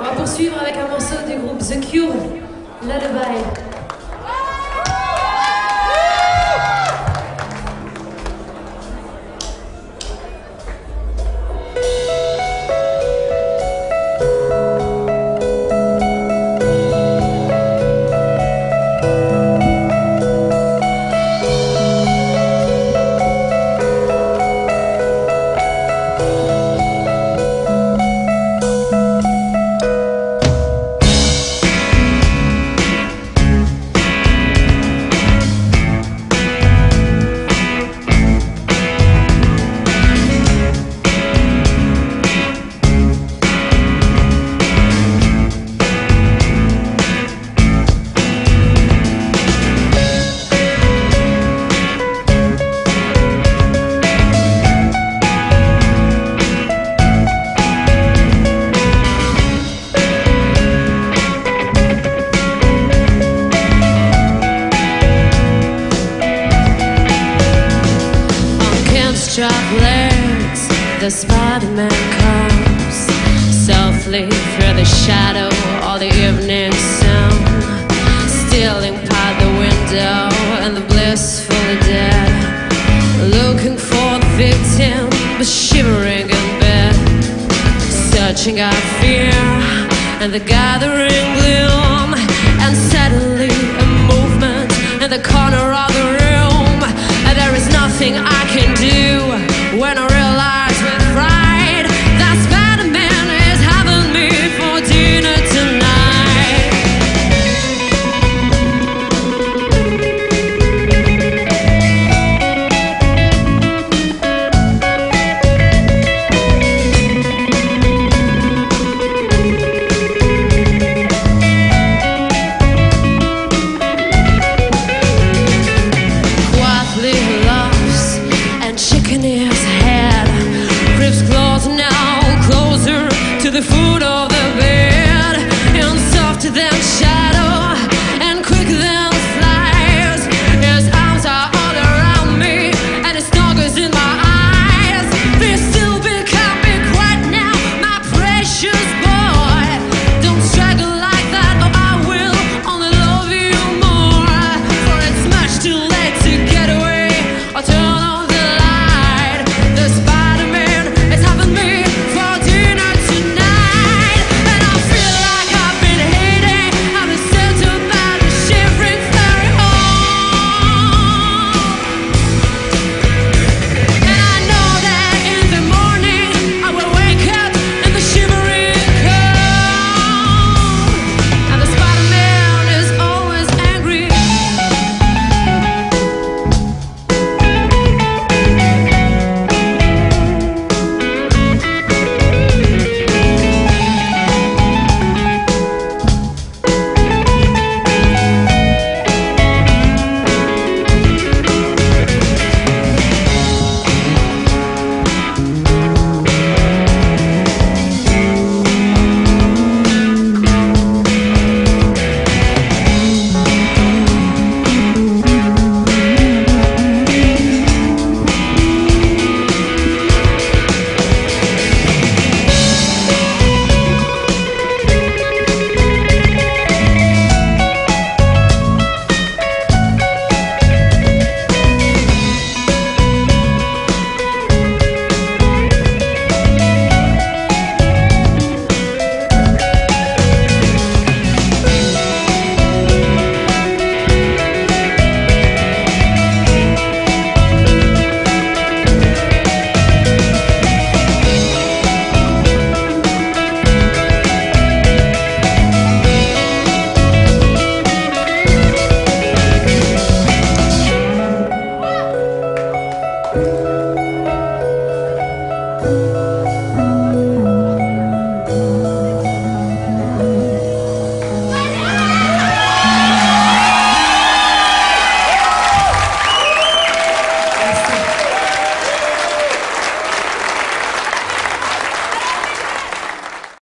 On va poursuivre avec un morceau du groupe The Cure, Lullaby. The Spider-Man comes softly through the shadow of the evening sun, stealing by the window and the blissfully dead, looking for the victim, but shivering in bed, searching out fear and the gathering gloom, and suddenly